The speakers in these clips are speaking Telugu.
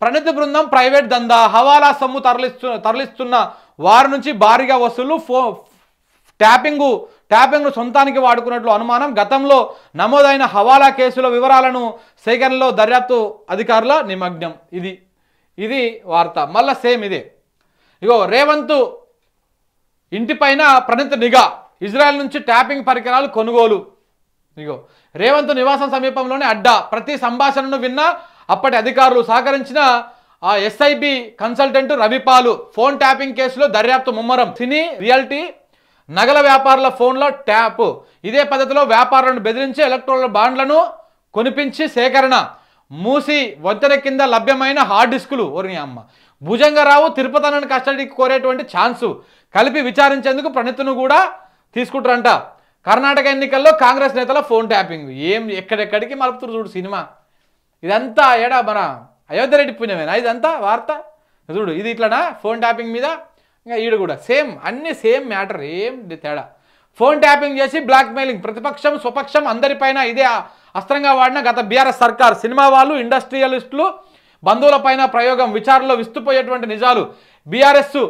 ప్రణిత బృందం ప్రైవేట్ దందా హవాలా సొమ్ము తరలిస్తు తరలిస్తున్న వారి నుంచి భారీగా వసూలు ఫో ట్యాపింగు ట్యాపింగ్ను సొంతానికి వాడుకున్నట్లు అనుమానం. గతంలో నమోదైన హవాలా కేసుల వివరాలను సేకరణలో దర్యాప్తు అధికారుల నిమగ్నం. ఇది ఇది వార్త. మళ్ళా సేమ్ ఇదే. ఇగో రేవంత్ ఇంటిపైన ప్రణిత నిఘా ఇజ్రాయెల్ నుంచి ట్యాపింగ్ పరికరాలు కొనుగోలు. ఇగో రేవంత్ నివాసం సమీపంలోనే అడ్డా. ప్రతి సంభాషణను విన్న అప్పటి అధికారులు సహకరించిన ఆ ఎస్ఐబి కన్సల్టెంట్ రవిపాలు ఫోన్ ట్యాపింగ్ కేసులో దర్యాప్తు ముమ్మరం. సినీ రియాలిటీ నగల వ్యాపారుల ఫోన్లో ట్యాప్. ఇదే పద్ధతిలో వ్యాపారులను బెదిరించి ఎలక్ట్రానిక్ బాండ్లను కొనిపించి సేకరణ. మూసి వంతెన కింద లభ్యమైన హార్డ్ డిస్కులు. ఓరి అమ్మ. భుజంగరావు తిరుపతనని కస్టడీకి కోరేటువంటి ఛాన్సు. కలిపి విచారించేందుకు ప్రణితును కూడా తీసుకుంటారంట. కర్ణాటక ఎన్నికల్లో కాంగ్రెస్ నేతల ఫోన్ ట్యాపింగ్. ఏం ఎక్కడెక్కడికి మలుపుతురు చూడు సినిమా. ఇదంతా ఏడా మన అయోధ్య రెడ్డి పుణ్యమేనా? ఇదంతా వార్త? చూడు ఇది ఇట్లనా? ఫోన్ ట్యాపింగ్ మీద? ఇంకా ఈడు కూడా సేమ్ అన్ని సేమ్ మ్యాటర్ ఏం తేడా. ఫోన్ ట్యాపింగ్ చేసి బ్లాక్మెయిలింగ్ ప్రతిపక్షం స్వపక్షం అందరిపైన ఇదే అస్త్రంగా వాడిన గత బీఆర్ఎస్ సర్కార్. సినిమా వాళ్ళు ఇండస్ట్రియలిస్టులు బంధువులపైన ప్రయోగం విచారణలో విస్తుపోయేటువంటి నిజాలు. బీఆర్ఎస్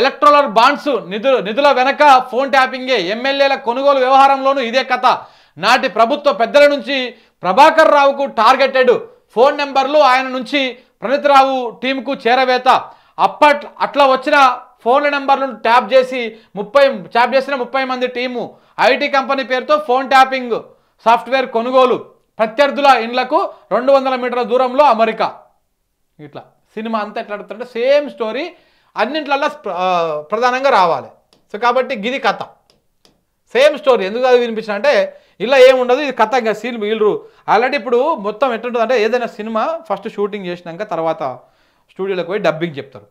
ఎలక్ట్రోలర్ బాండ్స్ నిధులు నిధుల వెనక ఫోన్ ట్యాపింగే ఎమ్మెల్యేల కొనుగోలు వ్యవహారంలోనూ ఇదే కథ. నాటి ప్రభుత్వ పెద్దల నుంచి ప్రభాకర్ రావుకు టార్గెటెడ్ ఫోన్ నెంబర్లు ఆయన నుంచి ప్రణితరావు టీంకు చేరవేత. అప్పట్ అట్లా వచ్చిన ఫోన్ల నెంబర్లను ట్యాప్ చేసి ముప్పై ట్యాప్ చేసిన ముప్పై మంది టీము. ఐటీ కంపెనీ పేరుతో ఫోన్ ట్యాపింగ్ సాఫ్ట్వేర్ కొనుగోలు. ప్రత్యర్థుల ఇండ్లకు రెండు వందల మీటర్ల దూరంలో అమెరికా. ఇట్లా సినిమా అంతా ఎట్లా అడుగుతుంటే సేమ్ స్టోరీ అన్నింటిలో ప్రధానంగా రావాలి. సో కాబట్టి గిది కథ. Same story. ఎందుకు అది వినిపించిన అంటే ఇలా ఏముండదు ఇది కథ ఇంకా సీన్ వీళ్ళు ఆల్రెడీ ఇప్పుడు మొత్తం ఎట్లుంటుంది అంటే ఏదైనా సినిమా ఫస్ట్ షూటింగ్ చేసినాక తర్వాత స్టూడియోలోకి పోయి డబ్బింగ్ చెప్తారు.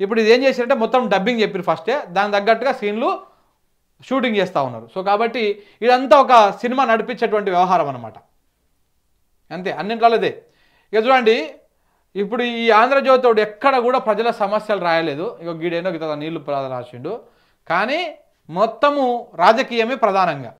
ఇప్పుడు ఇది ఏం చేశారంటే మొత్తం డబ్బింగ్ చెప్పారు ఫస్టే. దానికి తగ్గట్టుగా సీన్లు షూటింగ్ చేస్తూ ఉన్నారు. సో కాబట్టి ఇదంతా ఒక సినిమా నడిపించేటువంటి వ్యవహారం అనమాట అంతే అన్నింటిలో ఇదే ఇక చూడండి ఇప్పుడు ఈ ఆంధ్రజ్యోతిడు ఎక్కడ కూడా ప్రజల సమస్యలు రాయలేదు. ఇక గీడేనో గిత నీళ్ళు రాసిండు. కానీ మొత్తము రాజకీయమే ప్రధానంగా.